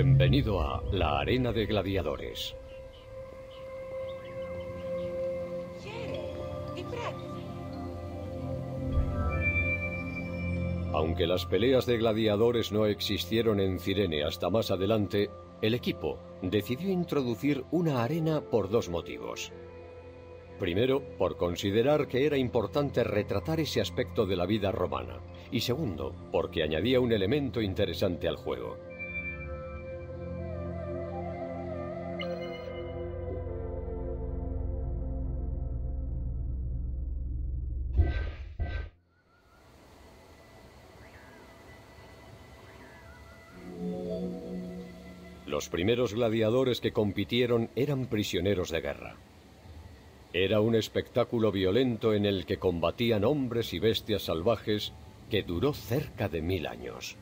Bienvenido a la Arena de Gladiadores. Aunque las peleas de gladiadores no existieron en Cirene hasta más adelante, el equipo decidió introducir una arena por dos motivos. Primero, por considerar que era importante retratar ese aspecto de la vida romana. Y segundo, porque añadía un elemento interesante al juego. Los primeros gladiadores que compitieron eran prisioneros de guerra. Era un espectáculo violento en el que combatían hombres y bestias salvajes que duró cerca de mil años.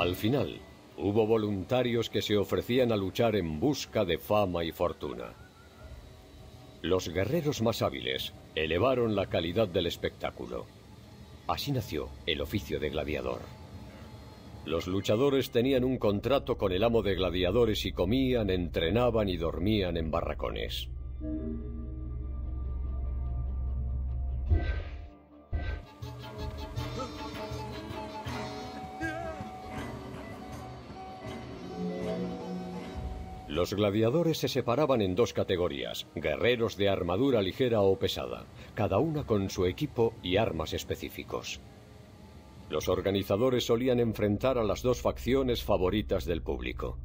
Al final, hubo voluntarios que se ofrecían a luchar en busca de fama y fortuna. Los guerreros más hábiles elevaron la calidad del espectáculo. Así nació el oficio de gladiador. Los luchadores tenían un contrato con el amo de gladiadores y comían, entrenaban y dormían en barracones. Los gladiadores se separaban en dos categorías, guerreros de armadura ligera o pesada, cada una con su equipo y armas específicos. Los organizadores solían enfrentar a las dos facciones favoritas del público.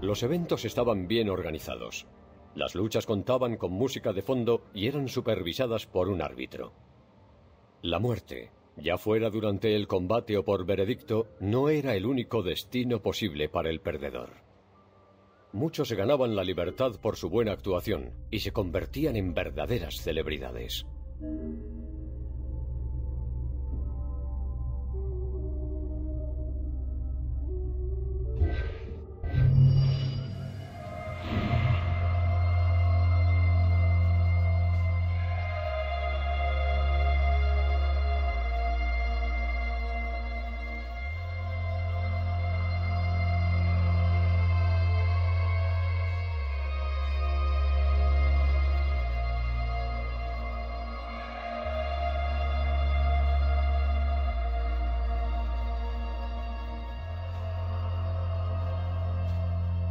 Los eventos estaban bien organizados. Las luchas contaban con música de fondo y eran supervisadas por un árbitro. La muerte, ya fuera durante el combate o por veredicto, no era el único destino posible para el perdedor. Muchos ganaban la libertad por su buena actuación y se convertían en verdaderas celebridades.